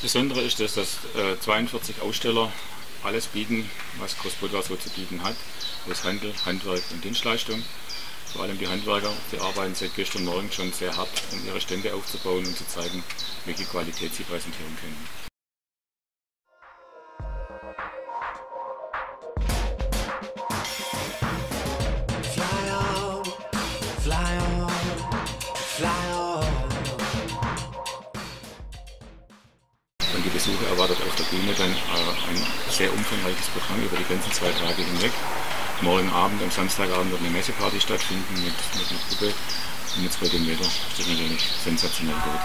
Besondere ist, dass das 42 Aussteller alles bieten, was Großbrücker so zu bieten hat, aus Handel, Handwerk und Dienstleistung. Vor allem die Handwerker, die arbeiten seit gestern Morgen schon sehr hart, um ihre Stände aufzubauen und zu zeigen, welche Qualität sie präsentieren können. Und die Besucher erwartet auf der Bühne dann äh, ein sehr umfangreiches Programm über die ganzen zwei Tage hinweg. Morgen Abend, am Samstagabend wird eine Messeparty stattfinden mit, mit einer Gruppe. Und jetzt bei dem Wetter ist das natürlich sensationell gut.